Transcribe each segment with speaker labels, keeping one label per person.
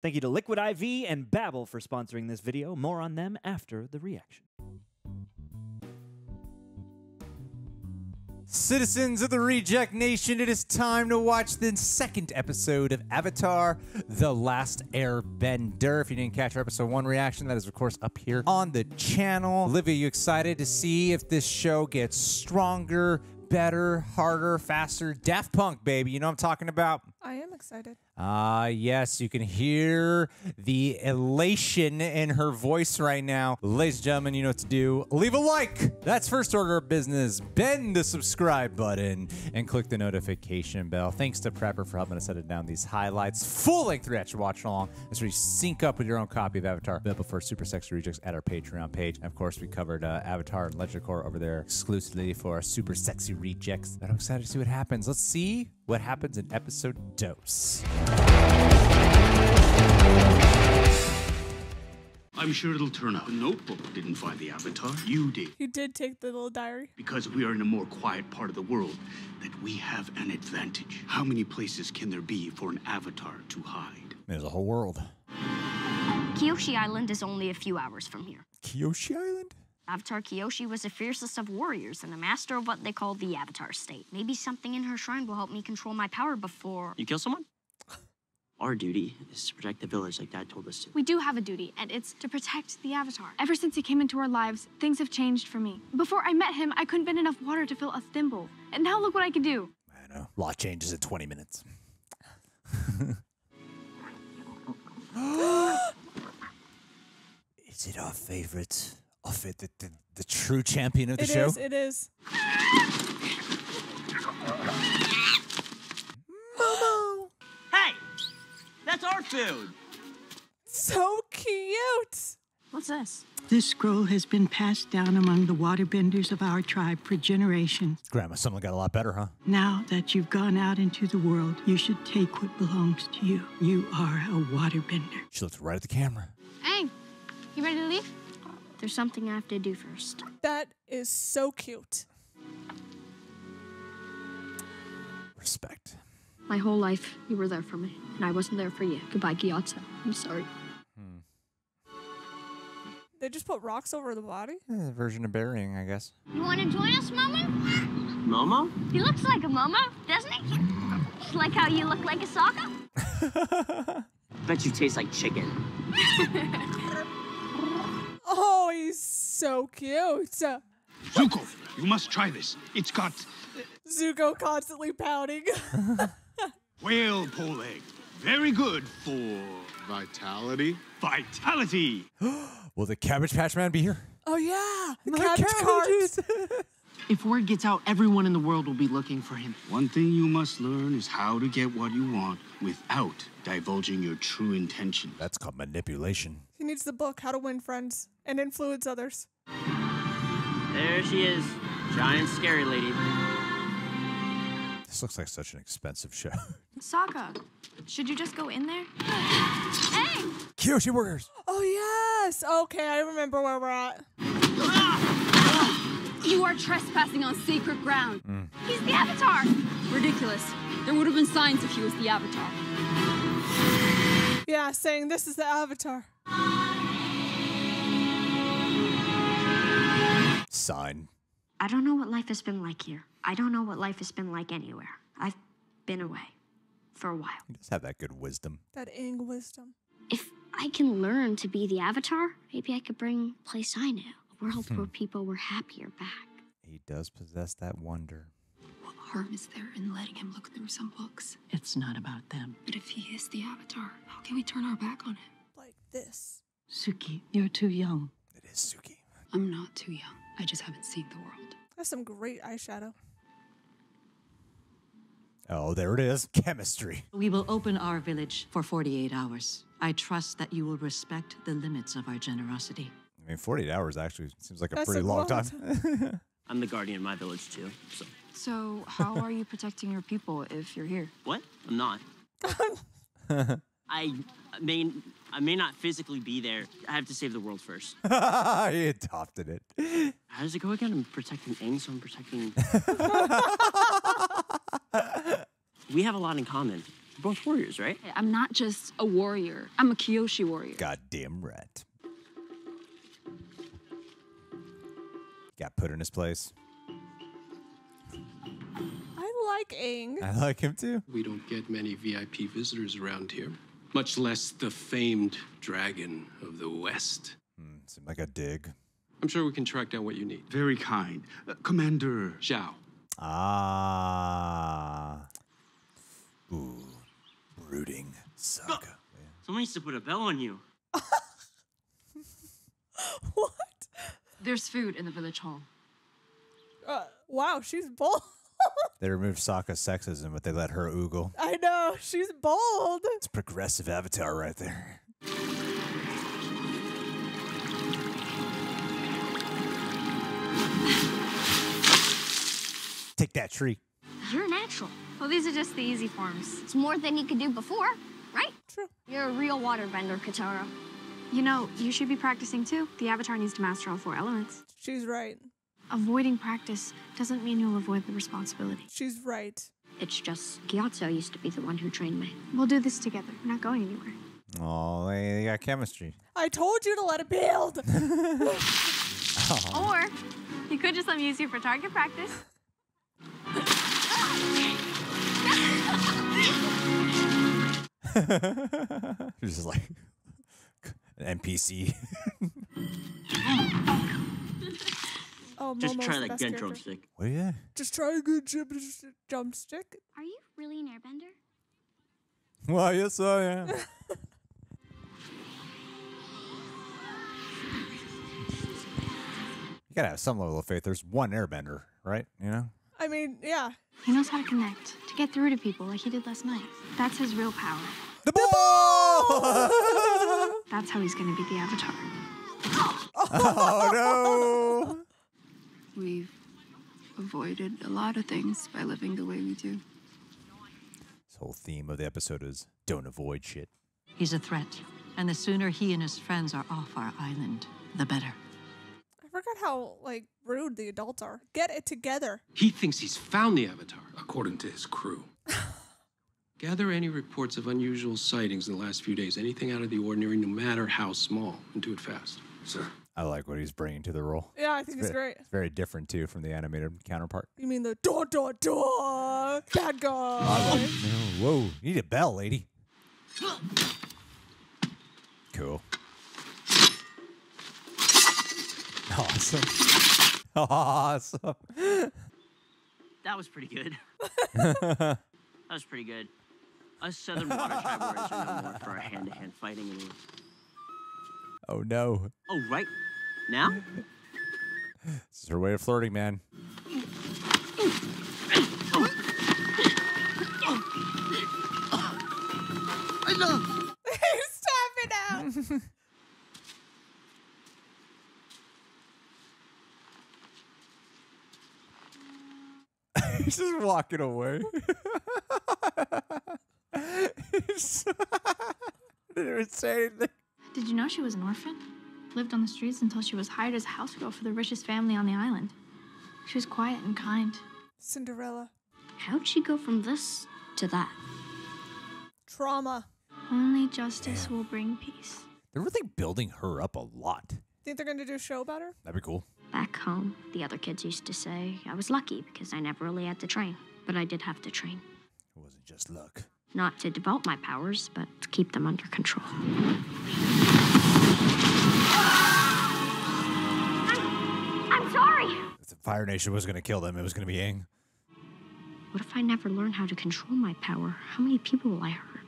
Speaker 1: Thank you to Liquid IV and Babbel for sponsoring this video. More on them after the reaction.
Speaker 2: Citizens of the Reject Nation, it is time to watch the second episode of Avatar The Last Airbender. If you didn't catch our episode one reaction, that is, of course, up here on the channel. Olivia, you excited to see if this show gets stronger, better, harder, faster? Daft Punk, baby. You know what I'm talking about?
Speaker 3: I am excited.
Speaker 2: Ah, yes, you can hear the elation in her voice right now. Ladies and gentlemen, you know what to do. Leave a like. That's first order of business. Bend the subscribe button and click the notification bell. Thanks to Prepper for helping us edit down these highlights. Full length reaction watch along. That's where you sync up with your own copy of Avatar. Available for Super Sexy Rejects at our Patreon page. And of course, we covered uh, Avatar and Legend Korra over there exclusively for our Super Sexy Rejects. But I'm excited to see what happens. Let's see what happens in episode dose.
Speaker 4: I'm sure it'll turn out. The notebook didn't find the avatar. You did.
Speaker 3: You did take the little diary.
Speaker 4: Because we are in a more quiet part of the world, that we have an advantage. How many places can there be for an avatar to hide?
Speaker 2: There's a whole world.
Speaker 5: Kyoshi Island is only a few hours from here.
Speaker 2: Kyoshi Island?
Speaker 5: Avatar Kyoshi was the fiercest of warriors and a master of what they call the Avatar state. Maybe something in her shrine will help me control my power before.
Speaker 6: You kill someone? Our duty is to protect the village like Dad told us to.
Speaker 7: We do have a duty, and it's to protect the Avatar. Ever since he came into our lives, things have changed for me. Before I met him, I couldn't bend enough water to fill a thimble. And now look what I can do.
Speaker 2: I know. A lot changes in 20 minutes. is it our favorite? Of it, the, the, the true champion of the
Speaker 3: It
Speaker 2: show?
Speaker 3: is. It is.
Speaker 6: Hey! That's our food!
Speaker 3: So cute.
Speaker 5: What's this?
Speaker 8: This scroll has been passed down among the waterbenders of our tribe for generations.
Speaker 2: Grandma suddenly got a lot better, huh?
Speaker 8: Now that you've gone out into the world, you should take what belongs to you. You are a waterbender.
Speaker 2: She looked right at the camera.
Speaker 7: Aang, you ready to leave?
Speaker 5: There's something I have to do first.
Speaker 3: That is so cute.
Speaker 2: Respect.
Speaker 5: My whole life, you were there for me, and I wasn't there for you. Goodbye, Gyatso. I'm sorry. Hmm.
Speaker 3: They just put rocks over the body.
Speaker 2: Eh, version of burying, I guess.
Speaker 5: You want to join us, Momo?
Speaker 6: Momo?
Speaker 5: He looks like a Momo, doesn't he? Just like how you look like a Sokka.
Speaker 6: Bet you taste like chicken.
Speaker 3: Oh, he's so cute.
Speaker 4: Zuko, you must try this. It's got
Speaker 3: Zuko constantly pouting.
Speaker 4: whale pole egg. Very good for
Speaker 9: Vitality.
Speaker 4: vitality.
Speaker 2: Will the Cabbage Patch Man be here?
Speaker 3: oh yeah, the
Speaker 2: My
Speaker 3: cabbage
Speaker 2: cabbages.
Speaker 3: cart.
Speaker 10: If word gets out, everyone in the world will be looking for him.
Speaker 4: One thing you must learn is how to get what you want without divulging your true intention.
Speaker 2: That's called manipulation.
Speaker 3: He needs the book How to Win Friends and Influence Others.
Speaker 6: There she is. Giant scary lady.
Speaker 2: This looks like such an expensive show.
Speaker 7: Sokka, should you just go in there? Hey!
Speaker 2: Kyoshi Burgers.
Speaker 3: Oh yes. Okay, I remember where we're at.
Speaker 11: You are trespassing on sacred ground. Mm.
Speaker 7: He's the Avatar!
Speaker 11: Ridiculous. There would have been signs if he was the Avatar.
Speaker 3: Yeah, saying this is the Avatar.
Speaker 2: Sign.
Speaker 5: I don't know what life has been like here. I don't know what life has been like anywhere. I've been away for a while.
Speaker 2: He does have that good wisdom.
Speaker 3: That Ing wisdom.
Speaker 5: If I can learn to be the Avatar, maybe I could bring a place I knew, a world hmm. where people were happier back.
Speaker 2: He does possess that wonder.
Speaker 11: What harm is there in letting him look through some books?
Speaker 8: It's not about them.
Speaker 11: But if he is the Avatar, how can we turn our back on him?
Speaker 3: Like this.
Speaker 8: Suki, you're too young.
Speaker 2: It is Suki.
Speaker 11: I'm not too young. I just haven't seen the world.
Speaker 3: That's some great eyeshadow.
Speaker 2: Oh, there it is. Chemistry.
Speaker 8: We will open our village for 48 hours. I trust that you will respect the limits of our generosity.
Speaker 2: I mean, 48 hours actually seems like a
Speaker 3: That's
Speaker 2: pretty
Speaker 3: a
Speaker 2: long
Speaker 3: long
Speaker 2: time.
Speaker 6: I'm the guardian of my village too. So
Speaker 11: So, how are you protecting your people if you're here?
Speaker 6: what? I'm not. I may I may not physically be there. I have to save the world first.
Speaker 2: he adopted it.
Speaker 6: How does it go again? I'm protecting Aang, so I'm protecting. we have a lot in common. You're both warriors, right?
Speaker 11: I'm not just a warrior. I'm a Kyoshi warrior.
Speaker 2: Goddamn right. Got put in his place.
Speaker 3: I like Aang.
Speaker 2: I like him too.
Speaker 9: We don't get many VIP visitors around here, much less the famed dragon of the West.
Speaker 2: Hmm, seemed like a dig.
Speaker 9: I'm sure we can track down what you need.
Speaker 4: Very kind. Uh, Commander.
Speaker 9: Zhao.
Speaker 2: Ah. Ooh. Brooding saga.
Speaker 6: Someone needs to put a bell on you.
Speaker 3: what?
Speaker 11: There's food in the village hall.
Speaker 3: Uh, wow, she's bold.
Speaker 2: They removed Sokka's sexism, but they let her oogle.
Speaker 3: I know, she's bold.
Speaker 2: It's progressive avatar right there. Take that tree.
Speaker 5: You're natural.
Speaker 7: Well, these are just the easy forms.
Speaker 5: It's more than you could do before, right?
Speaker 3: True.
Speaker 5: You're a real waterbender, Katara.
Speaker 7: You know, you should be practicing too. The Avatar needs to master all four elements.
Speaker 3: She's right.
Speaker 7: Avoiding practice doesn't mean you'll avoid the responsibility.
Speaker 3: She's right.
Speaker 5: It's just Gyatso used to be the one who trained me.
Speaker 7: We'll do this together. We're not going anywhere.
Speaker 2: Oh, they, they got chemistry.
Speaker 3: I told you to let it build.
Speaker 7: Or you could just let me use you for target practice.
Speaker 2: She's just like an NPC.
Speaker 3: Oh,
Speaker 6: Just
Speaker 3: Momo's
Speaker 6: try
Speaker 3: the
Speaker 6: that
Speaker 3: best
Speaker 6: gun
Speaker 3: character.
Speaker 6: drumstick.
Speaker 2: What yeah?
Speaker 3: Just try a good jump, jump stick.
Speaker 5: Are you really an airbender?
Speaker 2: Well, yes, I am. you gotta have some level of faith. There's one airbender, right? You know?
Speaker 3: I mean, yeah.
Speaker 7: He knows how to connect, to get through to people like he did last night. That's his real power.
Speaker 2: The ball!
Speaker 7: That's how he's gonna be the Avatar.
Speaker 2: oh no!
Speaker 11: We've avoided a lot of things by living the way we do.
Speaker 2: This whole theme of the episode is don't avoid shit.
Speaker 12: He's a threat, and the sooner he and his friends are off our island, the better.
Speaker 3: I forgot how like rude the adults are. Get it together.
Speaker 9: He thinks he's found the Avatar, according to his crew. Gather any reports of unusual sightings in the last few days, anything out of the ordinary, no matter how small, and do it fast. Sir.
Speaker 2: I like what he's bringing to the role.
Speaker 3: Yeah, I think it's
Speaker 2: ve-
Speaker 3: great.
Speaker 2: It's very different too from the animated counterpart.
Speaker 3: You mean the door, door, door, bad guy?
Speaker 2: Oh, Whoa, you need a bell, lady. Cool. Awesome. Awesome.
Speaker 6: That was pretty good. that was pretty good. Us Southern Water Tribe warriors are no more for our hand-to-hand fighting anymore.
Speaker 2: oh no.
Speaker 6: Oh, right. Now?
Speaker 2: This is her way of flirting, man.
Speaker 6: I love.
Speaker 3: Stop it out.
Speaker 2: He's just walking away. He's- didn't say anything.
Speaker 7: Did you know she was an orphan? Lived on the streets until she was hired as a house girl for the richest family on the island. She was quiet and kind.
Speaker 3: Cinderella.
Speaker 5: How'd she go from this to that?
Speaker 3: Trauma.
Speaker 7: Only justice will bring peace.
Speaker 2: They're really building her up a lot.
Speaker 3: Think they're gonna do a show about her?
Speaker 2: That'd be cool.
Speaker 5: Back home, the other kids used to say I was lucky because I never really had to train. But I did have to train.
Speaker 2: It wasn't just luck.
Speaker 5: Not to develop my powers, but to keep them under control. I'm, I'm sorry.
Speaker 2: If the Fire Nation was gonna kill them, it was gonna be Aang.
Speaker 5: What if I never learn how to control my power? How many people will I hurt?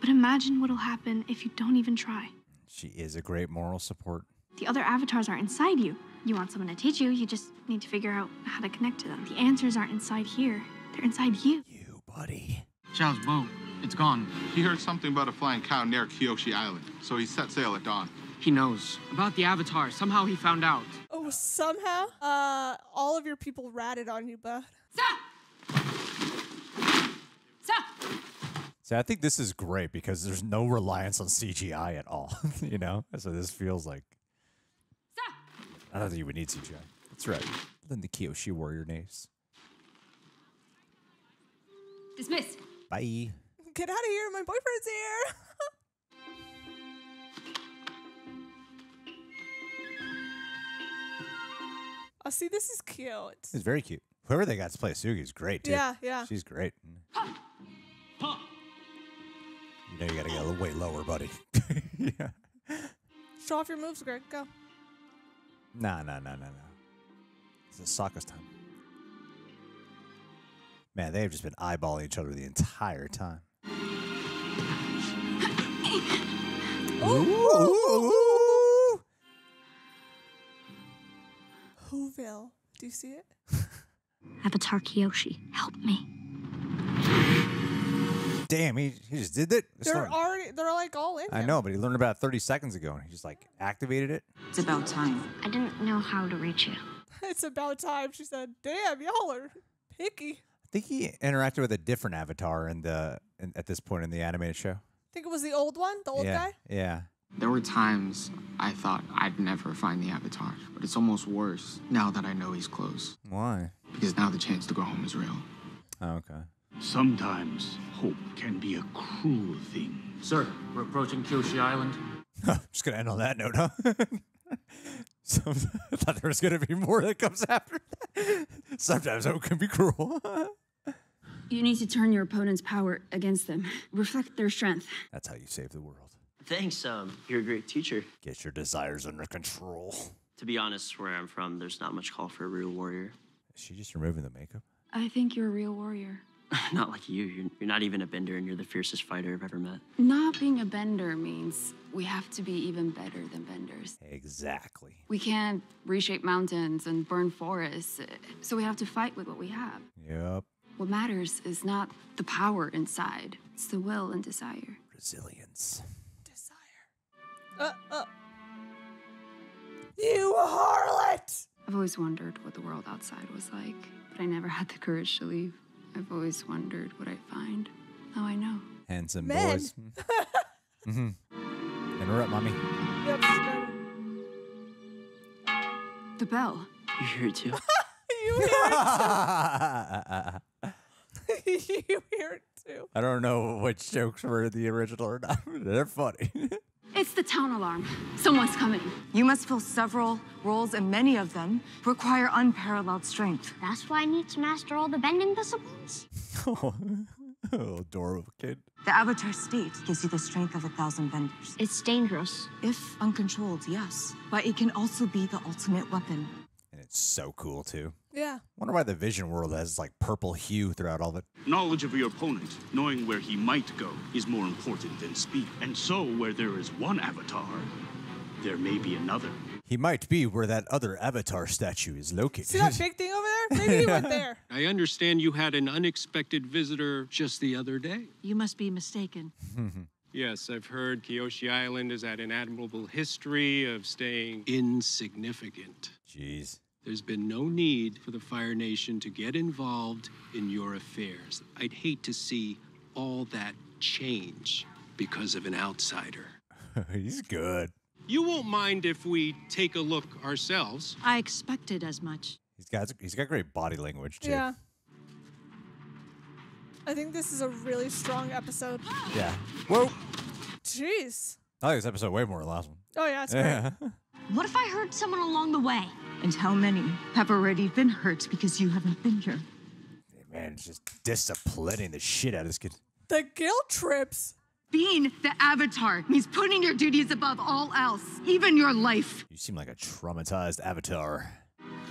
Speaker 7: But imagine what'll happen if you don't even try.
Speaker 2: She is a great moral support.
Speaker 7: The other avatars are inside you. You want someone to teach you, you just need to figure out how to connect to them. The answers aren't inside here, they're inside you.
Speaker 2: You, buddy.
Speaker 10: Zhao's boat. It's gone.
Speaker 13: He heard something about a flying cow near Kyoshi Island, so he set sail at dawn.
Speaker 10: He knows. About the Avatar. Somehow he found out.
Speaker 3: Oh, somehow, uh, all of your people ratted on you, bud. Stop! Stop!
Speaker 2: See, I think this is great because there's no reliance on CGI at all. you know, so this feels like. Stop! I don't think you would need CGI. That's right. Then the Kyoshi warrior names.
Speaker 11: Dismiss.
Speaker 2: Bye.
Speaker 3: Get out of here. My boyfriend's here. oh, see, this is cute.
Speaker 2: It's very cute. Whoever they got to play Suki is great too.
Speaker 3: Yeah, yeah.
Speaker 2: She's great. You know you gotta get a little way lower, buddy. yeah.
Speaker 3: Show off your moves, Greg. Go.
Speaker 2: Nah, nah, nah, nah, nah. This is Sokka's time. Man, they have just been eyeballing each other the entire time. Ooh.
Speaker 3: Whoville. Do you see it?
Speaker 5: Avatar Kyoshi, help me.
Speaker 2: Damn, he, he just did it. It's
Speaker 3: They're
Speaker 2: not-
Speaker 3: already. They're like all in.
Speaker 2: I
Speaker 3: here.
Speaker 2: know, but he learned about it 30 seconds ago and he just like activated it.
Speaker 5: It's about time. I didn't know how to reach you.
Speaker 3: It's about time. She said, "Damn, y'all are picky."
Speaker 2: I think he interacted with a different avatar in the in, at this point in the animated show.
Speaker 3: I think it was the old one, the old
Speaker 2: yeah,
Speaker 3: guy.
Speaker 2: yeah.
Speaker 14: There were times I thought I'd never find the Avatar, but it's almost worse now that I know he's close.
Speaker 2: Why?
Speaker 14: Because now the chance to go home is real.
Speaker 2: Oh, okay.
Speaker 4: Sometimes hope can be a cruel thing.
Speaker 15: Sir, we're approaching Kyoshi Island.
Speaker 2: Just gonna end on that note, huh? so, I thought there was gonna be more that comes after. that. Sometimes hope can be cruel.
Speaker 16: You need to turn your opponent's power against them. Reflect their strength.
Speaker 2: That's how you save the world.
Speaker 6: Thanks, um, you're a great teacher.
Speaker 2: Get your desires under control.
Speaker 6: To be honest, where I'm from, there's not much call for a real warrior.
Speaker 2: Is she just removing the makeup?
Speaker 16: I think you're a real warrior.
Speaker 6: not like you. You're, you're not even a bender, and you're the fiercest fighter I've ever met.
Speaker 16: Not being a bender means we have to be even better than benders.
Speaker 2: Exactly.
Speaker 16: We can't reshape mountains and burn forests, so we have to fight with what we have.
Speaker 2: Yep.
Speaker 16: What matters is not the power inside, it's the will and desire.
Speaker 2: Resilience.
Speaker 3: Uh, uh. You harlot!
Speaker 16: I've always wondered what the world outside was like, but I never had the courage to leave. I've always wondered what I'd find. Now I know.
Speaker 2: Handsome
Speaker 3: Men.
Speaker 2: boys. mm-hmm. Interrupt, mommy.
Speaker 3: Yep.
Speaker 16: The bell.
Speaker 6: You hear it too?
Speaker 3: you hear it too. you hear it too.
Speaker 2: I don't know which jokes were the original or not. They're funny.
Speaker 16: It's the town alarm. Someone's coming.
Speaker 17: You must fill several roles, and many of them require unparalleled strength.
Speaker 5: That's why I need to master all the bending disciplines.
Speaker 2: oh, adorable kid.
Speaker 17: The Avatar state gives you the strength of a thousand benders.
Speaker 5: It's dangerous.
Speaker 17: If uncontrolled, yes. But it can also be the ultimate weapon.
Speaker 2: And it's so cool too.
Speaker 3: Yeah.
Speaker 2: Wonder why the vision world has like purple hue throughout all of it.
Speaker 4: Knowledge of your opponent, knowing where he might go, is more important than speed. And so, where there is one avatar, there may be another.
Speaker 2: He might be where that other avatar statue is located.
Speaker 3: See that big thing over there? Maybe he went there.
Speaker 9: I understand you had an unexpected visitor just the other day.
Speaker 12: You must be mistaken.
Speaker 9: Yes, I've heard Kyoshi Island has had an admirable history of staying insignificant.
Speaker 2: Jeez.
Speaker 9: There's been no need for the Fire Nation to get involved in your affairs. I'd hate to see all that change because of an outsider.
Speaker 2: He's good.
Speaker 9: You won't mind if we take a look ourselves.
Speaker 12: I expected as much.
Speaker 2: He's got he's got great body language too.
Speaker 3: Yeah. I think this is a really strong episode.
Speaker 2: Yeah. Whoa.
Speaker 3: Jeez.
Speaker 2: I like this episode way more than the last one.
Speaker 3: Oh yeah, it's great.
Speaker 2: Yeah.
Speaker 5: What if I hurt someone along the way?
Speaker 17: And how many have already been hurt because you haven't been here?
Speaker 2: Man, it's just disciplining the shit out of this kid.
Speaker 3: The guilt trips.
Speaker 17: Being the Avatar means putting your duties above all else, even your life.
Speaker 2: You seem like a traumatized avatar.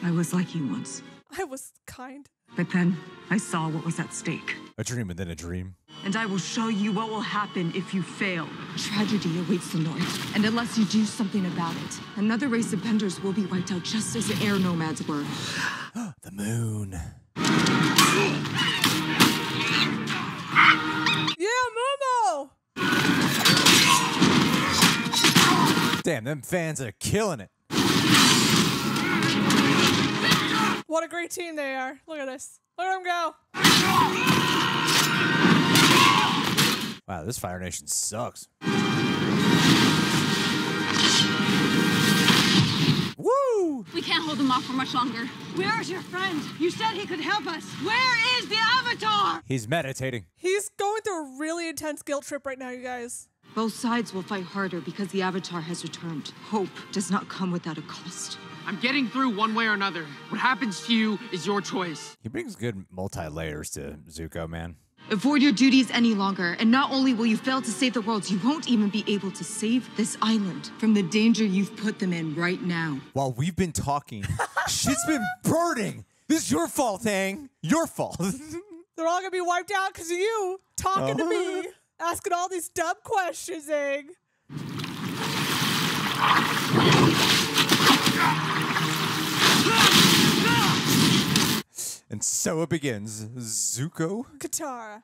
Speaker 17: I was like you once,
Speaker 3: I was kind.
Speaker 17: but then I saw what was at stake.
Speaker 2: A dream within a dream.
Speaker 17: And I will show you what will happen if you fail. Tragedy awaits the North, and unless you do something about it, another race of benders will be wiped out just as the air nomads were.
Speaker 2: The moon.
Speaker 3: Yeah, Momo.
Speaker 2: Damn, them fans are killing it.
Speaker 3: What a great team they are. Look at this. Look at them go.
Speaker 2: Wow, this Fire Nation sucks. Woo!
Speaker 16: We can't hold them off
Speaker 18: for much longer. Where's your friend? You said he could help us. Where is the Avatar?
Speaker 2: He's meditating.
Speaker 3: He's going through a really intense guilt trip right now, you guys.
Speaker 17: Both sides will fight harder because the Avatar has returned. Hope does not come without a cost.
Speaker 10: I'm getting through one way or another. What happens to you is your choice.
Speaker 2: He brings good multi layers to Zuko, man.
Speaker 17: Avoid your duties any longer, and not only will you fail to save the world, you won't even be able to save this island from the danger you've put them in right now.
Speaker 2: While we've been talking, shit's been burning. This is your fault, Aang. Your fault.
Speaker 3: They're all gonna be wiped out because of you talking to
Speaker 2: Oh.
Speaker 3: me, asking all these dumb questions, Egg.
Speaker 2: And so it begins. Zuko.
Speaker 3: Katara.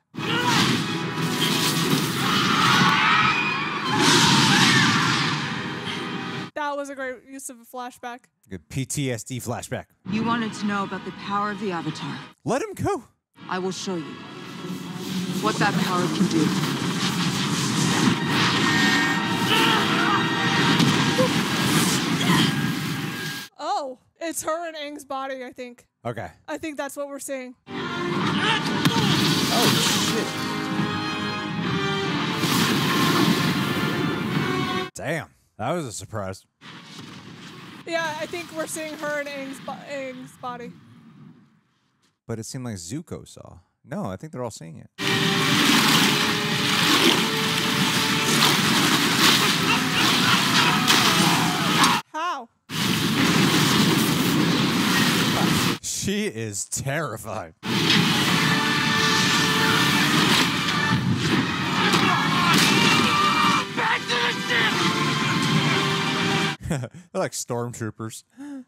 Speaker 3: That was a great use of a flashback.
Speaker 2: Good PTSD flashback.
Speaker 17: You wanted to know about the power of the Avatar.
Speaker 2: Let him go.
Speaker 17: I will show you what that power can do.
Speaker 3: It's her and Aang's body, I think.
Speaker 2: Okay.
Speaker 3: I think that's what we're seeing. Oh shit!
Speaker 2: Damn. That was a surprise.
Speaker 3: Yeah, I think we're seeing her and Aang's, bo- Aang's body.
Speaker 2: But it seemed like Zuko saw. No, I think they're all seeing it.
Speaker 3: How?
Speaker 2: She is terrified.
Speaker 18: Back to the ship!
Speaker 2: They're like stormtroopers.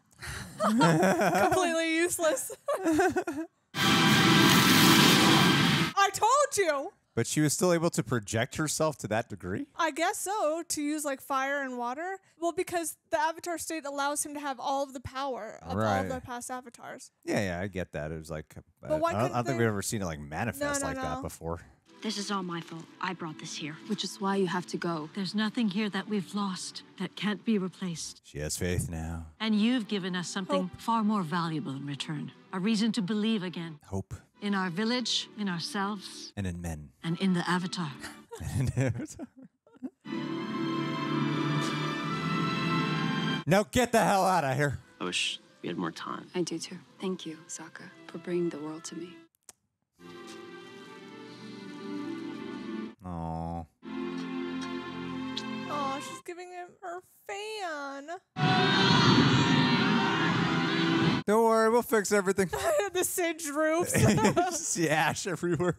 Speaker 3: Completely useless. I told you.
Speaker 2: But she was still able to project herself to that degree?
Speaker 3: I guess so, to use like fire and water. Well, because the avatar state allows him to have all of the power of all of the past avatars.
Speaker 2: Yeah, yeah, I get that. It was like, uh,
Speaker 3: But why
Speaker 2: I, don't, I don't think we've ever seen it like manifest
Speaker 3: no,
Speaker 2: like that before.
Speaker 5: This is all my fault. I brought this here.
Speaker 12: Which is why you have to go. There's nothing here that we've lost that can't be replaced.
Speaker 2: She has faith now.
Speaker 12: And you've given us something far more valuable in return a reason to believe again.
Speaker 2: Hope.
Speaker 12: In our village, in ourselves,
Speaker 2: And in men.
Speaker 12: and in the Avatar.
Speaker 2: now get the hell out of here.
Speaker 6: I wish we had more time.
Speaker 16: I do too. Thank you, Sokka, for bringing the world to me.
Speaker 2: Oh.
Speaker 3: Oh, she's giving him her fan.
Speaker 2: Don't worry, we'll fix everything.
Speaker 3: the singed roofs.
Speaker 2: See ash everywhere.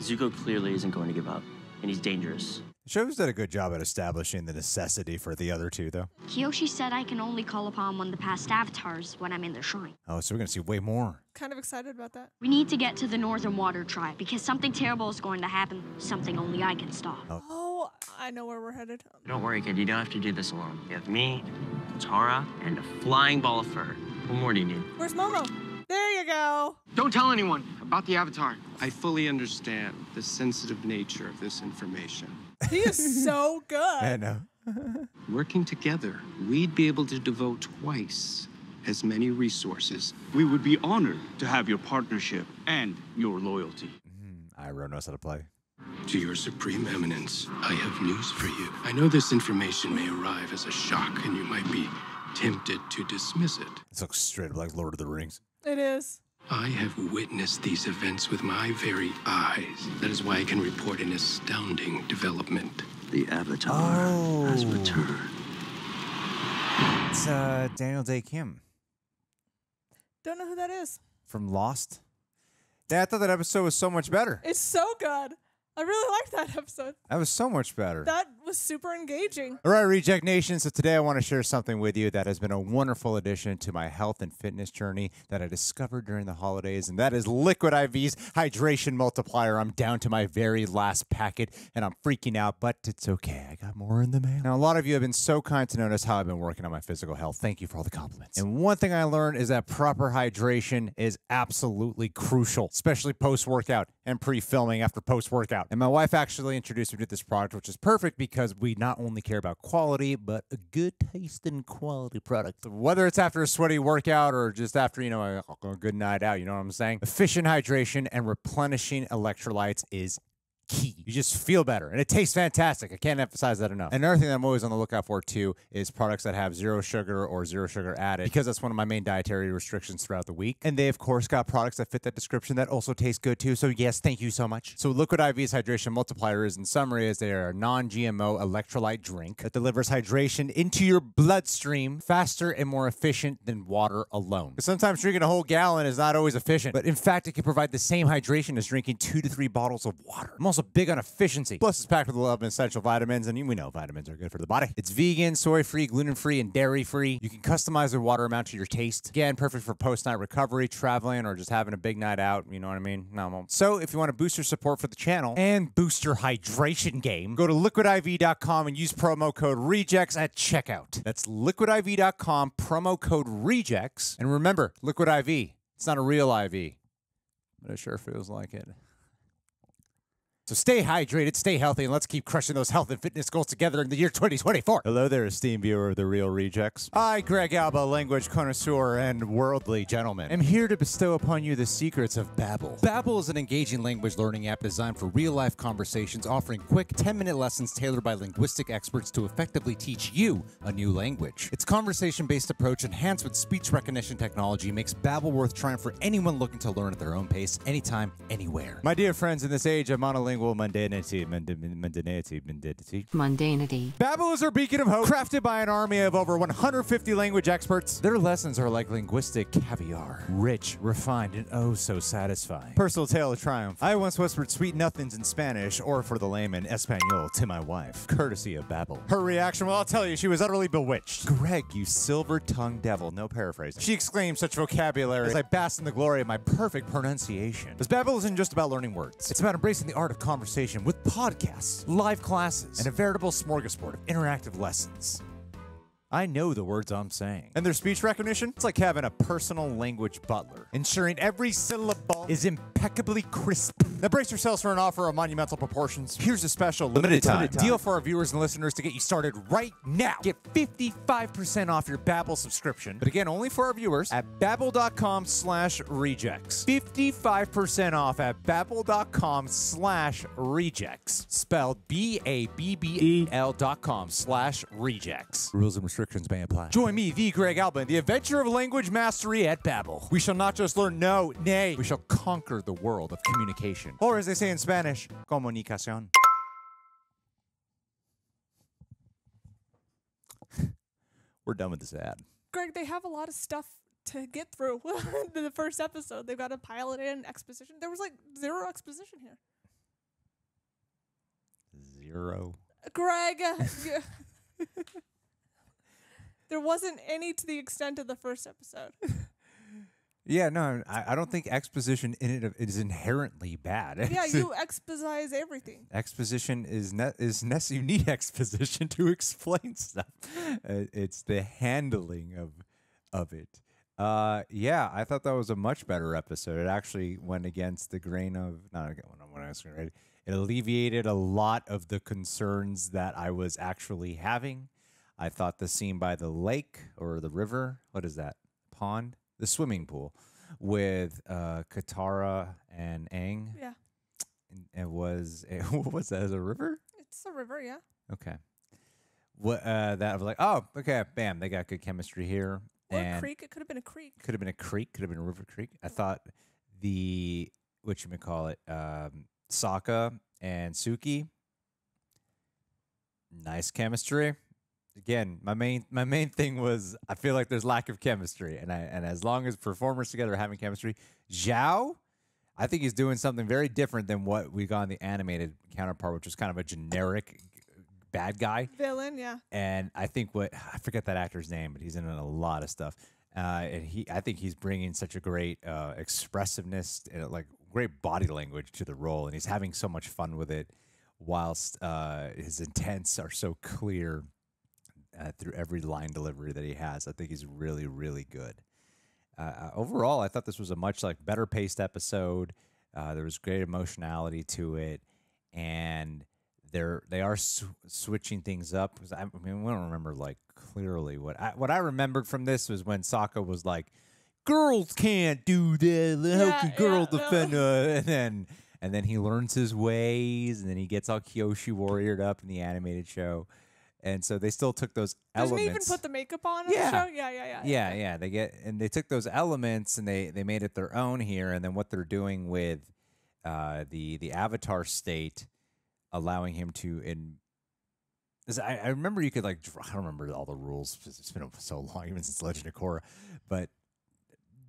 Speaker 6: Zuko clearly isn't going to give up, and he's dangerous.
Speaker 2: Shows did a good job at establishing the necessity for the other two, though.
Speaker 5: Kyoshi said I can only call upon one of the past avatars when I'm in the shrine.
Speaker 2: Oh, so we're gonna see way more.
Speaker 3: kind of excited about that.
Speaker 5: We need to get to the Northern Water Tribe because something terrible is going to happen. Something only I can stop.
Speaker 3: Oh, oh I know where we're headed.
Speaker 6: Don't worry, kid. You don't have to do this alone. You have me, Tara, and a flying ball of fur. What more do you need?
Speaker 3: Where's Momo? There you go.
Speaker 10: Don't tell anyone about the Avatar.
Speaker 9: I fully understand the sensitive nature of this information.
Speaker 3: He is so good.
Speaker 2: I know.
Speaker 9: Working together, we'd be able to devote twice as many resources.
Speaker 4: We would be honored to have your partnership and your loyalty.
Speaker 2: Iroh knows how to play.
Speaker 9: To your Supreme Eminence, I have news for you. I know this information may arrive as a shock, and you might be tempted to dismiss it.
Speaker 2: This looks straight up like Lord of the Rings.
Speaker 3: It is.
Speaker 9: I have witnessed these events with my very eyes. That is why I can report an astounding development.
Speaker 6: The Avatar has returned.
Speaker 2: It's uh, Daniel Dae Kim
Speaker 3: Don't know who that is.
Speaker 2: from Lost. Yeah, I thought that episode was so much better.
Speaker 3: It's so good. I really liked that episode.
Speaker 2: That was so much better.
Speaker 3: That was super engaging.
Speaker 2: All right, Reject Nation. So today I want to share something with you that has been a wonderful addition to my health and fitness journey that I discovered during the holidays, and that is Liquid IV's Hydration Multiplier. I'm down to my very last packet, and I'm freaking out, but it's okay. I got more in the mail. Now, a lot of you have been so kind to notice how I've been working on my physical health. Thank you for all the compliments. And one thing I learned is that proper hydration is absolutely crucial, especially post workout and pre filming after post workout. And my wife actually introduced me to this product, which is perfect because because we not only care about quality, but a good taste in quality product. Whether it's after a sweaty workout or just after, you know, a, a good night out, you know what I'm saying? Efficient hydration and replenishing electrolytes is key. You just feel better and it tastes fantastic. I can't emphasize that enough. Another thing that I'm always on the lookout for too is products that have zero sugar or zero sugar added because that's one of my main dietary restrictions throughout the week. And they of course got products that fit that description that also taste good too. So yes, thank you so much. So Liquid IV's hydration multiplier is in summary is they are a non-GMO electrolyte drink that delivers hydration into your bloodstream faster and more efficient than water alone. Sometimes drinking a whole gallon is not always efficient, but in fact it can provide the same hydration as drinking two to three bottles of water. Also big on efficiency. Plus, it's packed with 11 essential vitamins, and we know vitamins are good for the body. It's vegan, soy free, gluten free, and dairy free. You can customize the water amount to your taste. Again, perfect for post night recovery, traveling, or just having a big night out. You know what I mean? No, so if you want to boost your support for the channel and boost your hydration game, go to liquidiv.com and use promo code REJECTS at checkout. That's liquidiv.com, promo code REJECTS. And remember, Liquid IV, it's not a real IV, but it sure feels like it. So stay hydrated, stay healthy, and let's keep crushing those health and fitness goals together in the year 2024. Hello there, esteemed viewer of The Reel Rejects. I, Greg Alba, language connoisseur and worldly gentleman, am here to bestow upon you the secrets of Babbel. Babbel is an engaging language learning app designed for real-life conversations, offering quick 10-minute lessons tailored by linguistic experts to effectively teach you a new language. Its conversation-based approach, enhanced with speech recognition technology, makes Babbel worth trying for anyone looking to learn at their own pace, anytime, anywhere. My dear friends, in this age of monolingual mundanity, mund- mundanity, mundanity,
Speaker 12: Mundanity.
Speaker 2: Babbel is our beacon of hope, crafted by an army of over 150 language experts. Their lessons are like linguistic caviar, rich, refined, and oh so satisfying. Personal tale of triumph. I once whispered sweet nothings in Spanish, or for the layman, Espanol, to my wife, courtesy of Babbel. Her reaction, well, I'll tell you, she was utterly bewitched. Greg, you silver-tongued devil, no paraphrase. She exclaimed such vocabulary as I basked in the glory of my perfect pronunciation. Because Babbel isn't just about learning words. It's about embracing the art of conversation with podcasts, live classes, and a veritable smorgasbord of interactive lessons. I know the words I'm saying. And their speech recognition? It's like having a personal language butler, ensuring every syllable is impeccably crisp. Now brace yourselves for an offer of monumental proportions. Here's a special limited, time, deal for our viewers and listeners to get you started right now. Get 55% off your Babbel subscription, but again, only for our viewers at babbel.com slash rejects. 55% off at babbel.com slash rejects. Spelled B-A-B-B-E-L dot com slash rejects. Rules and restrictions may apply. Join me, the Greg Alban, the adventure of language mastery at Babbel. We shall not just learn no, nay, we shall conquer the world of communication. Or as they say in Spanish, comunicación. We're done with this ad.
Speaker 3: Greg, they have a lot of stuff to get through in the first episode. They've got to pilot in exposition. There was like zero exposition here.
Speaker 2: Zero.
Speaker 3: Greg, there wasn't any to the extent of the first episode.
Speaker 2: Yeah, no, I, I don't think exposition in it is inherently bad.
Speaker 3: yeah, you exposize everything.
Speaker 2: exposition is ne- is nece- you need exposition to explain stuff. Uh, it's the handling of of it. Uh, yeah, I thought that was a much better episode. It actually went against the grain of not again when I- was ready. It alleviated a lot of the concerns that I was actually having. I thought the scene by the lake or the river, what is that? Pond? The swimming pool with uh Katara and Aang.
Speaker 3: Yeah.
Speaker 2: It was what was that? A river?
Speaker 3: It's a river, yeah.
Speaker 2: Okay. What uh that was like, oh, okay, bam, they got good chemistry here.
Speaker 3: Or a creek. It could have been a creek.
Speaker 2: could have been a creek, could have been a river creek. I thought the what you may call it, um, Sokka and Suki. Nice chemistry. Again, my main my main thing was I feel like there's lack of chemistry, and I and as long as performers together are having chemistry, Zhao, I think he's doing something very different than what we got in the animated counterpart, which was kind of a generic bad guy.
Speaker 3: Villain, yeah.
Speaker 2: And I think what I forget that actor's name, but he's in a lot of stuff. Uh, and he, I think he's bringing such a great uh, expressiveness and like great body language to the role, and he's having so much fun with it, whilst uh, his intents are so clear uh, through every line delivery that he has. I think he's really, really good. Uh, uh, overall, I thought this was a much like better paced episode. Uh, there was great emotionality to it, and they're they are sw- switching things up. I, I mean, we don't remember like clearly what I, what I remembered from this was when Sokka was like, "Girls can't do that. How
Speaker 3: Yeah,
Speaker 2: can girl
Speaker 3: yeah,
Speaker 2: defend?" Uh, and then and then he learns his ways, and then he gets all Kyoshi warriored up in the animated show. And so they still took those
Speaker 3: Doesn't
Speaker 2: elements.
Speaker 3: even put the makeup on
Speaker 2: Yeah.
Speaker 3: the show? Yeah, yeah, yeah.
Speaker 2: yeah, yeah. They get and they took those elements and they they made it their own here. And then what they're doing with uh, the the Avatar state, allowing him to in. I, I remember you could like I don't remember all the rules. It's been so long, even since Legend of Korra, but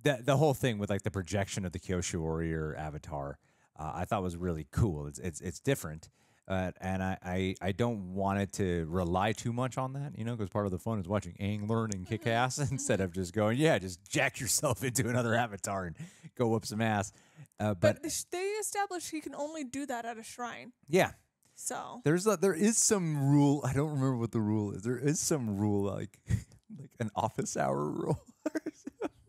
Speaker 2: the the whole thing with like the projection of the Kyoshi Warrior avatar, uh, I thought was really cool. It's it's it's different, uh, and I, I I don't want it to rely too much on that, you know, because part of the fun is watching Aang learn and kick ass instead of just going, yeah, just jack yourself into another avatar and go whoop some ass. Uh, but
Speaker 3: But they established he can only do that at a shrine.
Speaker 2: yeah,
Speaker 3: So
Speaker 2: there's a, there is some rule. I don't remember what the rule is. There is some rule like like an office hour rule.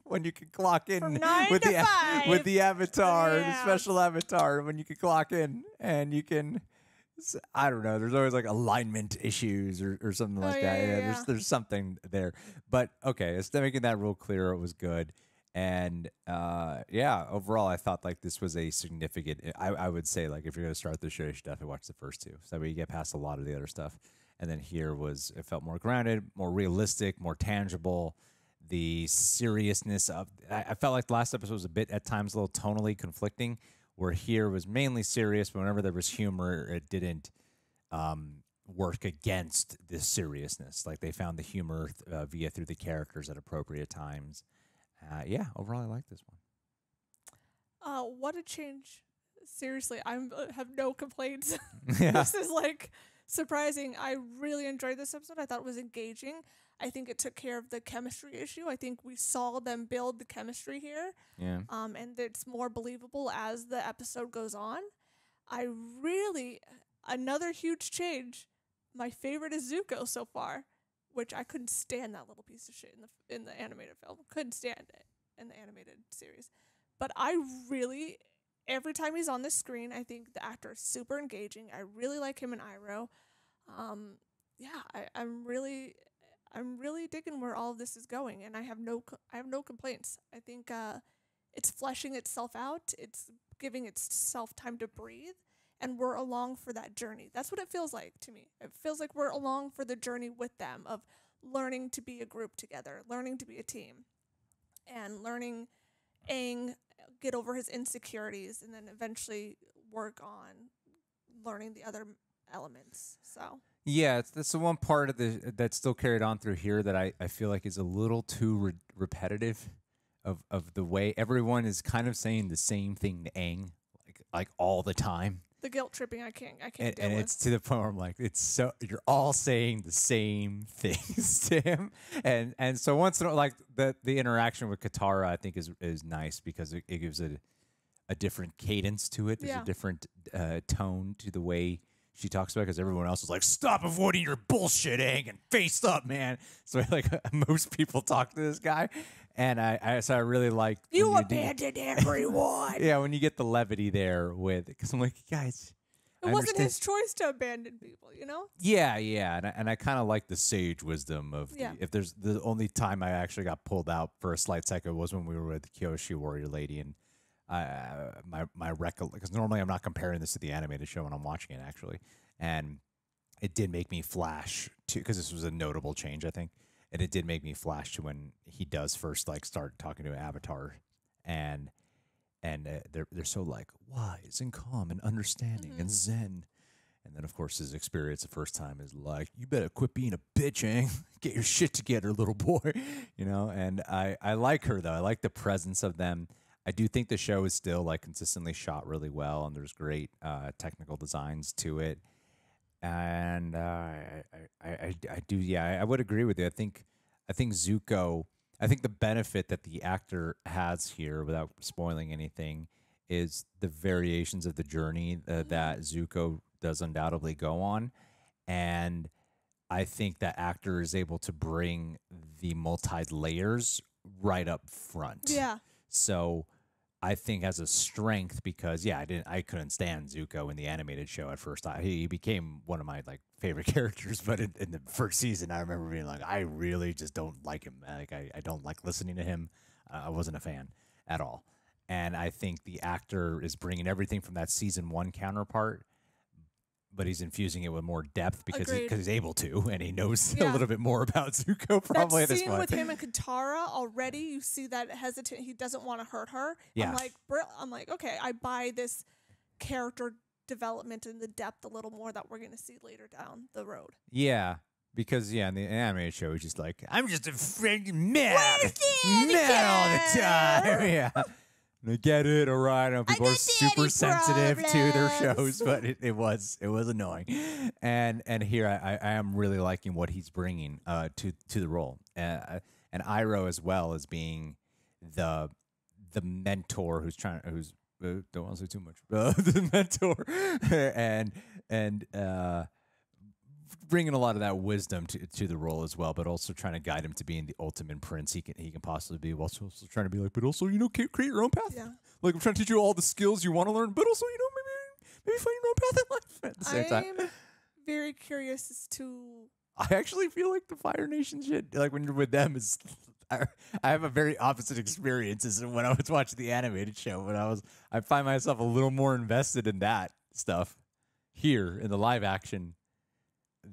Speaker 2: When you can clock in with the with the avatar, the special avatar, when you can clock in and you can, I don't know. There's always like alignment issues or, or something like
Speaker 3: Oh,
Speaker 2: that.
Speaker 3: yeah, yeah,
Speaker 2: there's there's something there. But okay, it's making that rule clear. It was good. And uh, yeah, overall, I thought like this was a significant. I, I would say like if you're gonna start the show, you should definitely watch the first two, so that way you get past a lot of the other stuff. And then here was it felt more grounded, more realistic, more tangible. The seriousness of I, I felt like the last episode was a bit at times a little tonally conflicting, where here was mainly serious, but whenever there was humor, it didn't um, work against the seriousness. Like they found the humor uh, via through the characters at appropriate times. Uh, yeah, overall, I like this one.
Speaker 3: Uh, what a change! Seriously, I uh, have no complaints.
Speaker 2: Yeah.
Speaker 3: this is like surprising. I really enjoyed this episode. I thought it was engaging. I think it took care of the chemistry issue. I think we saw them build the chemistry here.
Speaker 2: Yeah.
Speaker 3: Um, and it's more believable as the episode goes on. I really another huge change. My favorite is Zuko so far, which I couldn't stand that little piece of shit in the in the animated film. Couldn't stand it in the animated series. But I really every time he's on the screen, I think the actor is super engaging. I really like him and Iroh. Um, yeah, I, I'm really I'm really digging where all of this is going, and I have no I have no complaints. I think uh, it's fleshing itself out. It's giving itself time to breathe, and we're along for that journey. That's what it feels like to me. It feels like we're along for the journey with them of learning to be a group together, learning to be a team, and learning Aang get over his insecurities, and then eventually work on learning the other elements. So.
Speaker 2: Yeah, it's, that's the one part of the that's still carried on through here that I, I feel like is a little too re- repetitive of of the way everyone is kind of saying the same thing to Aang like like all the time.
Speaker 3: the guilt tripping I can't I can't
Speaker 2: And, and it's to the point where I'm like, it's so you're all saying the same things to him, and and so once in a, like the the interaction with Katara, I think is is nice because it, it gives a a different cadence to it. There's
Speaker 3: Yeah.
Speaker 2: a different uh, tone to the way she talks about because everyone else is like, stop avoiding your bullshit, Aang, and face up, man. So like most people talk to this guy, and I, I so I really like
Speaker 3: You abandoned everyone.
Speaker 2: yeah, when you get the levity there with because I'm like, guys,
Speaker 3: It
Speaker 2: I
Speaker 3: wasn't
Speaker 2: understand-
Speaker 3: his choice to abandon people, you know?
Speaker 2: yeah, yeah, and I, and I kind of like the sage wisdom of the-
Speaker 3: Yeah.
Speaker 2: if there's the only time I actually got pulled out for a slight second was when we were with the Kyoshi warrior lady, and uh, my my recollection because normally I'm not comparing this to the animated show when I'm watching it actually, and it did make me flash to because this was a notable change I think, and it did make me flash to when he does first like start talking to Avatar, and and uh, they're they're so like wise and calm and understanding and zen. And then, of course, his experience the first time is like, "You better quit being a bitch, Aang. Get your shit together, little boy." You know. And I, I like her though. I like the presence of them. I do think the show is still like consistently shot really well, and there's great uh, technical designs to it. And uh, I, I, I, I do, yeah, I, would agree with you. I think, I think Zuko. I think the benefit that the actor has here, without spoiling anything, is the variations of the journey uh, that Zuko does undoubtedly go on, and I think that actor is able to bring the multi layers right up front.
Speaker 3: Yeah.
Speaker 2: So I think has a strength because yeah, I didn't I couldn't stand Zuko in the animated show at first. I, he became one of my like favorite characters, but in, in the first season, I remember being like, I really just don't like him. Like I, I don't like listening to him. Uh, I wasn't a fan at all. And I think the actor is bringing everything from that season one counterpart, but he's infusing it with more depth because he, he's able to, and he knows
Speaker 3: Yeah.
Speaker 2: a little bit more about Zuko probably at this
Speaker 3: scene
Speaker 2: point.
Speaker 3: with him and Katara already, you see that hesitant. He doesn't want to hurt her.
Speaker 2: Yeah.
Speaker 3: I'm like, I'm like, okay, I buy this character development and the depth a little more that we're gonna see later down the road.
Speaker 2: Yeah, because yeah, in the animated show, he's just like, I'm just a friend mad, mad all the time. yeah. I get it, all right. I know people are super sensitive to their shows, but it, it was it was annoying. And and here I, I, I am really liking what he's bringing uh, to to the role, uh, and Iroh as well as being the the mentor who's trying who's uh, don't want to say too much uh, the mentor and and uh bringing a lot of that wisdom to, to the role as well, but also trying to guide him to being the ultimate prince he can he can possibly be. While also, trying to be like, but also you know create your own path.
Speaker 3: Yeah.
Speaker 2: Like I'm trying to teach you all the skills you want to learn, but also you know maybe maybe find your own path in life at the same time.
Speaker 3: I'm very curious as to
Speaker 2: I actually feel like the Fire Nation shit, like when you're with them, is I, I have a very opposite experience as when I was watching the animated show. When I was, I find myself a little more invested in that stuff here in the live action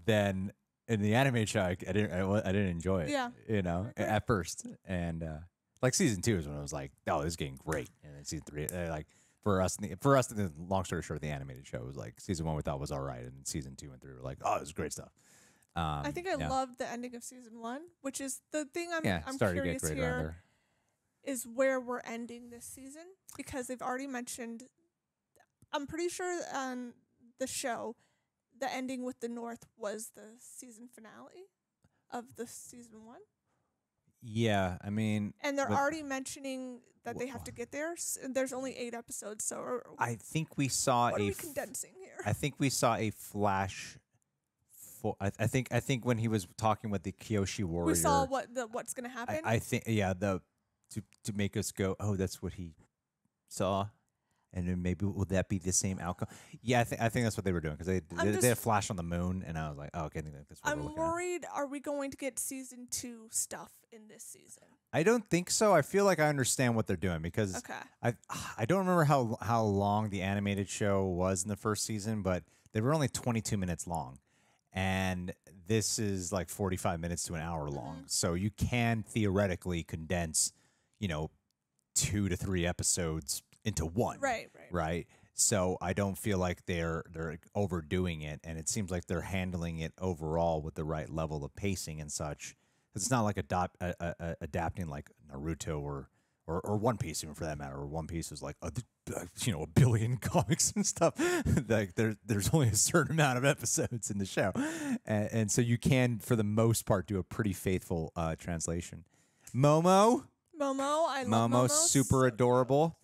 Speaker 2: than in the animated show. I, I didn't, I, I didn't enjoy it.
Speaker 3: Yeah.
Speaker 2: you know, a- at first, and uh, like season two is when I was like, oh, this is getting great, and then season three, uh, like. For us, the, for us, the long story short, the animated show was like season one we thought was all right, and season two and three were like, oh, is great stuff. Um,
Speaker 3: I think I
Speaker 2: yeah.
Speaker 3: loved the ending of season one, which is the thing I'm
Speaker 2: Yeah,
Speaker 3: I'm curious
Speaker 2: get great around
Speaker 3: here
Speaker 2: there.
Speaker 3: is where we're ending this season because they've already mentioned. I'm pretty sure on the show, the ending with the North was the season finale of the season one,
Speaker 2: Yeah, I mean,
Speaker 3: and they're already mentioning that they have to get there. and There's only eight episodes, so
Speaker 2: I think we saw a.
Speaker 3: are we condensing here?
Speaker 2: I think we saw a flash. For I, I think I think when he was talking with the Kyoshi warrior,
Speaker 3: we saw what the what's gonna happen.
Speaker 2: I, I think yeah the to to make us go oh that's what he saw, and then maybe would that be the same outcome? Yeah, I think I think that's what they were doing because they they, they had a flash on the moon, and I was like oh okay I think that's what we're
Speaker 3: I'm
Speaker 2: at.
Speaker 3: worried. Are we going to get season two stuff in this season?
Speaker 2: I don't think so. I feel like I understand what they're doing because
Speaker 3: Okay.
Speaker 2: I I don't remember how how long the animated show was in the first season, but they were only 22 minutes long. And this is like 45 minutes to an hour long.
Speaker 3: Mm-hmm.
Speaker 2: So you can theoretically condense, you know, 2 to 3 episodes into one.
Speaker 3: Right, right.
Speaker 2: Right? So I don't feel like they're they're overdoing it and it seems like they're handling it overall with the right level of pacing and such. It's not like adopt, uh, uh, uh, adapting like Naruto or, or or One Piece even for that matter. Or One Piece is like a, you know a billion comics and stuff. like there there's only a certain amount of episodes in the show, and, and so you can for the most part do a pretty faithful uh, translation. Momo,
Speaker 3: Momo, I love
Speaker 2: Momo,
Speaker 3: Momo.
Speaker 2: super adorable.
Speaker 3: So cute.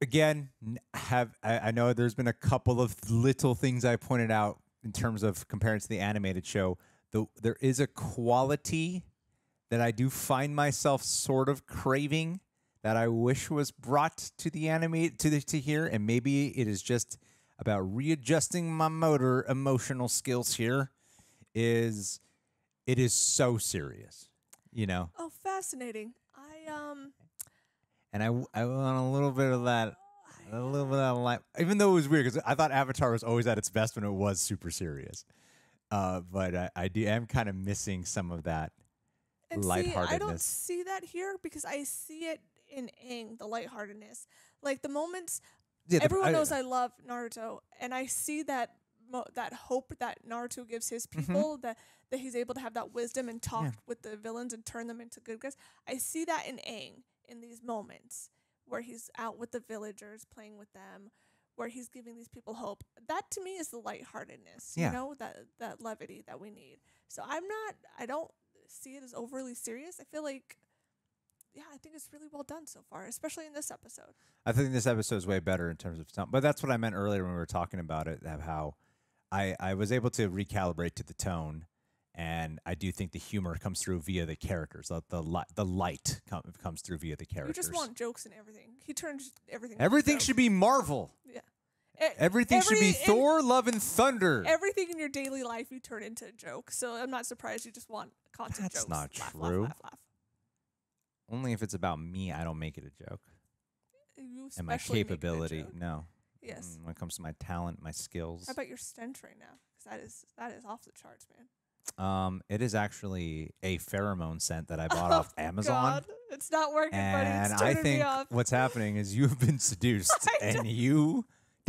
Speaker 2: Again have I, know there's been a couple of little things i pointed out in terms of comparing to the animated show the, there is a quality that i do find myself sort of craving that i wish was brought to the animate to the to here and maybe it is just about readjusting my motor emotional skills here is it is so serious you know
Speaker 3: Oh, fascinating. I um
Speaker 2: and I I want a little bit of that, a little bit of that light. Even though it was weird, because I thought Avatar was always at its best when it was super serious. Uh, but I, I do am kind of missing some of that
Speaker 3: and see,
Speaker 2: lightheartedness.
Speaker 3: I don't see that here because I see it in Aang, the lightheartedness. Like the moments
Speaker 2: Yeah, the-
Speaker 3: everyone
Speaker 2: I-
Speaker 3: knows I love Naruto and I see that mo- that hope that Naruto gives his people that that he's able to have that wisdom and talk with the villains and turn them into good guys. I see that in Aang in these moments where he's out with the villagers playing with them where he's giving these people hope. That to me is the lightheartedness,
Speaker 2: Yeah.
Speaker 3: you know, that that levity that we need. So I'm not I don't see it as overly serious. I feel like yeah, I think it's really well done so far, especially in this episode.
Speaker 2: I think this episode is way better in terms of tone. But that's what I meant earlier when we were talking about it, how I, I was able to recalibrate to the tone and I do think the humor comes through via the characters. The the, li- the light com- comes through via the characters.
Speaker 3: You just want jokes and everything. He turns everything.
Speaker 2: Everything should be Marvel.
Speaker 3: Yeah. E-
Speaker 2: Everything should be
Speaker 3: every-
Speaker 2: Thor, Love, and Thunder.
Speaker 3: Everything in your daily life you turn into a joke. So I'm not surprised you just want constant
Speaker 2: That's
Speaker 3: jokes.
Speaker 2: not
Speaker 3: Laugh,
Speaker 2: true.
Speaker 3: laugh, laugh.
Speaker 2: Only if it's about me, I don't make it a joke.
Speaker 3: You
Speaker 2: And my
Speaker 3: especially make it a
Speaker 2: capability, no.
Speaker 3: Yes.
Speaker 2: Mm, When it comes to my talent, my skills.
Speaker 3: How about your stench right now? 'Cause that is that is off the charts, man.
Speaker 2: Um, it is actually a pheromone scent that I bought off Amazon.
Speaker 3: Oh, God, it's not working, buddy.
Speaker 2: And
Speaker 3: It's
Speaker 2: I think what's happening is you've been seduced and you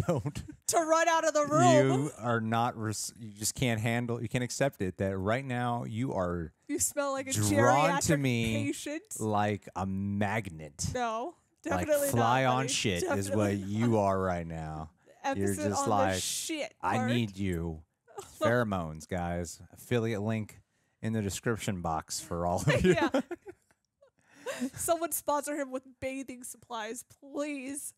Speaker 2: don't
Speaker 3: to run out of the room.
Speaker 2: you are not res- you just can't handle you can't accept it that right now you are
Speaker 3: You smell like a
Speaker 2: drawn to me
Speaker 3: patient.
Speaker 2: like a magnet.
Speaker 3: No,
Speaker 2: like
Speaker 3: definitely
Speaker 2: fly
Speaker 3: not,
Speaker 2: on
Speaker 3: buddy.
Speaker 2: shit is what
Speaker 3: not.
Speaker 2: you are right now. You're just like
Speaker 3: shit
Speaker 2: I need you. Pheromones, guys. Affiliate link in the description box for all of you.
Speaker 3: yeah. Someone sponsor him with bathing supplies, please.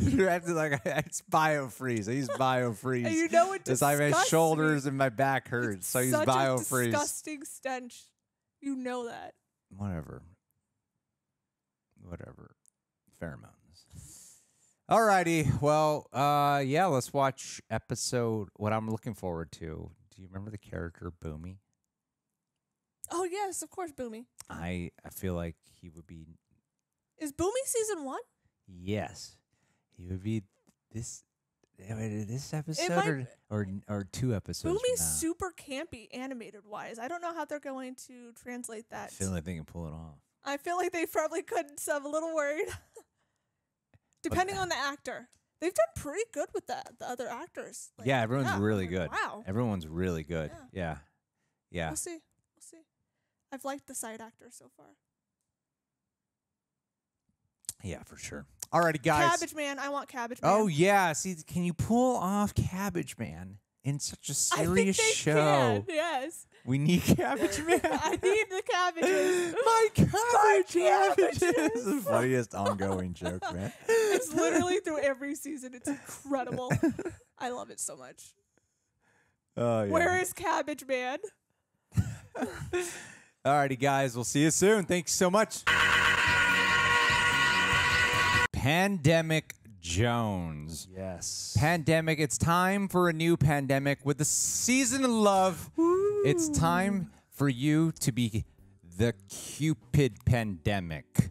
Speaker 2: You're acting like it's biofreeze. He's biofreeze.
Speaker 3: You know it
Speaker 2: It's like my
Speaker 3: disgusts me.
Speaker 2: shoulders and my back hurts, so
Speaker 3: he's
Speaker 2: biofreeze.
Speaker 3: disgusting stench. You know that.
Speaker 2: Whatever. Whatever. Pheromones. Alrighty. Well, uh, yeah. Let's watch episode. What I'm looking forward to. Do you remember the character Bumi?
Speaker 3: Oh yes, of course, Bumi.
Speaker 2: I I feel like he would be
Speaker 3: Is Bumi season one?
Speaker 2: yes, he would be this this episode
Speaker 3: might-
Speaker 2: or, or or two episodes. Bumi's
Speaker 3: super campy animated wise. I don't know how they're going to translate that.
Speaker 2: I feel like they can pull it off.
Speaker 3: I feel like they probably couldn't, so I'm a little worried. Depending on the actor. They've done pretty good with the, the other actors. Like,
Speaker 2: yeah, everyone's
Speaker 3: yeah,
Speaker 2: really good.
Speaker 3: Wow.
Speaker 2: Everyone's really good. Yeah. Yeah.
Speaker 3: We'll see. We'll see. I've liked the side actor so far.
Speaker 2: Yeah, for sure. Alrighty, guys.
Speaker 3: Cabbage Man. I want Cabbage Man.
Speaker 2: Oh yeah, see, can you pull off Cabbage Man in such a
Speaker 3: I think
Speaker 2: serious
Speaker 3: they
Speaker 2: show?
Speaker 3: Can. Yes.
Speaker 2: We need Cabbage Man.
Speaker 3: I need the cabbages.
Speaker 2: My cabbage
Speaker 3: cabbages.
Speaker 2: This is the funniest ongoing joke, man.
Speaker 3: it's literally through every season. It's incredible. I love it so much.
Speaker 2: Oh yeah.
Speaker 3: Where is Cabbage Man?
Speaker 2: Alrighty, guys, we'll see you soon. Thanks so much. Ah! Pandemic Jones.
Speaker 1: Yes.
Speaker 2: Pandemic. It's time for a new pandemic with the season of love. It's time for you to be the Cupid pandemic.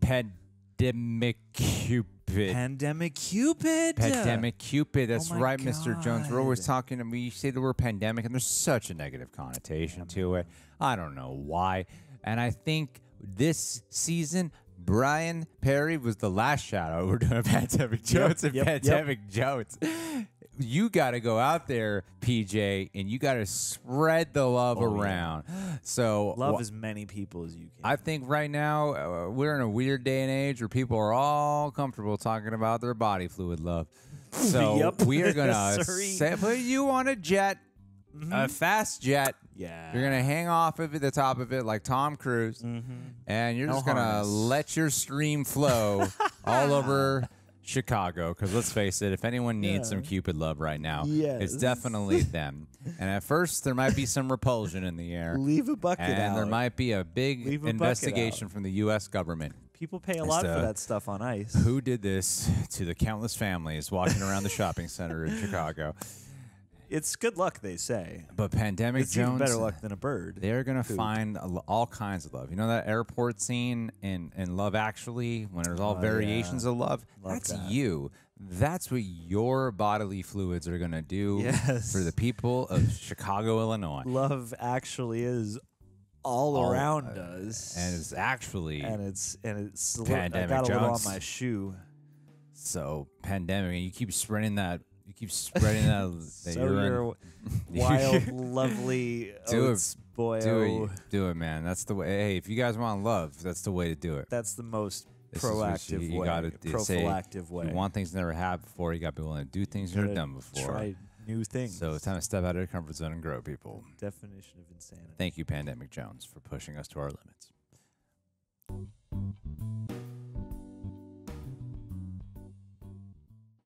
Speaker 2: Pandemic Cupid.
Speaker 1: Pandemic Cupid.
Speaker 2: Pandemic Cupid. That's oh
Speaker 1: my
Speaker 2: right, Mr. Jones. We're always talking to me. You say the word pandemic, and there's such a negative connotation to it. I don't know why. And I think this season, Brian Perry was the last shout out. We're doing Pandemic Jones and
Speaker 1: yep, yep.
Speaker 2: Pandemic Jones. You got to go out there, PJ, and you got to spread the love
Speaker 1: Oh, yeah.
Speaker 2: around. So
Speaker 1: Love
Speaker 2: wh-
Speaker 1: as many people as you can.
Speaker 2: I think right now uh, we're in a weird day and age where people are all comfortable talking about their body fluid love. So
Speaker 1: Yep.
Speaker 2: we are gonna say, put you on a jet, a fast jet.
Speaker 1: Yeah.
Speaker 2: You're gonna hang off of the top of it like Tom Cruise, mm-hmm. and you're
Speaker 1: No
Speaker 2: just gonna
Speaker 1: harness.
Speaker 2: let your stream flow all over Chicago. Because let's face it, if anyone needs some Cupid love right now, it's
Speaker 1: Yes.
Speaker 2: definitely them. And at first, there might be some repulsion in the air.
Speaker 1: Leave a bucket
Speaker 2: and there might be a big
Speaker 1: Leave a bucket
Speaker 2: investigation
Speaker 1: out.
Speaker 2: from the U.S. government.
Speaker 1: People pay a lot for that stuff on ice.
Speaker 2: Who did this to the countless families walking around the shopping center in Chicago?
Speaker 1: It's good luck, they say.
Speaker 2: But Pandemic
Speaker 1: It's
Speaker 2: Jones,
Speaker 1: even better luck than a bird.
Speaker 2: They're gonna find all kinds of love. You know that airport scene in in Love Actually, when there's all
Speaker 1: Oh,
Speaker 2: variations
Speaker 1: yeah.
Speaker 2: of love.
Speaker 1: Love
Speaker 2: that's
Speaker 1: that.
Speaker 2: you. That's what your bodily fluids are gonna do
Speaker 1: Yes.
Speaker 2: for the people of Chicago, Illinois.
Speaker 1: Love actually is all,
Speaker 2: All-
Speaker 1: around
Speaker 2: uh,
Speaker 1: us,
Speaker 2: and it's actually
Speaker 1: and it's and it's little, I
Speaker 2: Pandemic
Speaker 1: got a little on my shoe.
Speaker 2: So pandemic, and you keep spreading that. Keep spreading out the
Speaker 1: so you're wild, lovely
Speaker 2: do it,
Speaker 1: boy.
Speaker 2: Do it, do it, man. That's the way. Hey, if you guys want love, that's the way to do it.
Speaker 1: That's the most
Speaker 2: this
Speaker 1: proactive
Speaker 2: you, you
Speaker 1: way.
Speaker 2: Gotta prophylactive say,
Speaker 1: way.
Speaker 2: You want things never had before. You got to be willing to do things you've never done before.
Speaker 1: Try new things.
Speaker 2: So it's time to step out of your comfort zone and grow, people.
Speaker 1: Definition of insanity.
Speaker 2: Thank you, Pandemic Jones, for pushing us to our limits.